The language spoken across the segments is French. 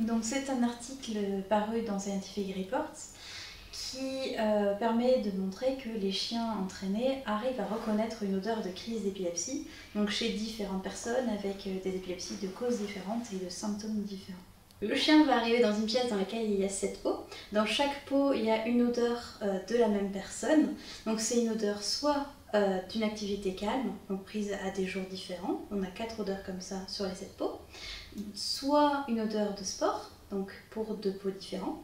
Donc c'est un article paru dans Scientific Reports qui euh, permet de montrer que les chiens entraînés arrivent à reconnaître une odeur de crise d'épilepsie, donc chez différentes personnes avec euh, des épilepsies de causes différentes et de symptômes différents. Le chien va arriver dans une pièce dans laquelle il y a sept pots. Dans chaque pot, il y a une odeur euh, de la même personne. Donc c'est une odeur soit d'une activité calme, donc prise à des jours différents. On a quatre odeurs comme ça sur les sept pots. Soit une odeur de sport, donc pour deux pots différents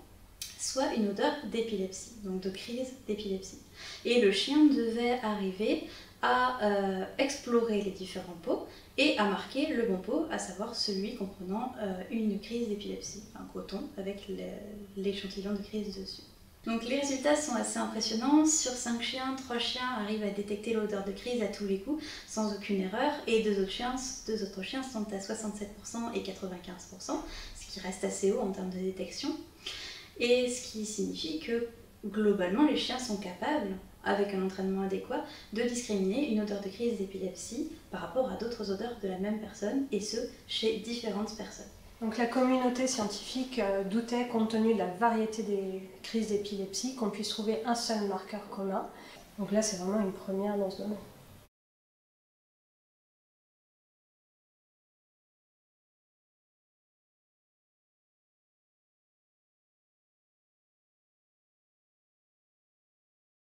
soit une odeur d'épilepsie, donc de crise d'épilepsie. Et le chien devait arriver à euh, explorer les différents pots et à marquer le bon pot, à savoir celui comprenant euh, une crise d'épilepsie, un coton avec l'échantillon de crise dessus. Donc les résultats sont assez impressionnants. Sur 5 chiens, 3 chiens arrivent à détecter l'odeur de crise à tous les coups sans aucune erreur et deux autres chiens, deux autres chiens sont à 67% et 95%, ce qui reste assez haut en termes de détection. Et ce qui signifie que globalement, les chiens sont capables, avec un entraînement adéquat, de discriminer une odeur de crise d'épilepsie par rapport à d'autres odeurs de la même personne, et ce, chez différentes personnes. Donc la communauté scientifique euh, doutait, compte tenu de la variété des crises d'épilepsie, qu'on puisse trouver un seul marqueur commun. Donc là, c'est vraiment une première dans ce domaine.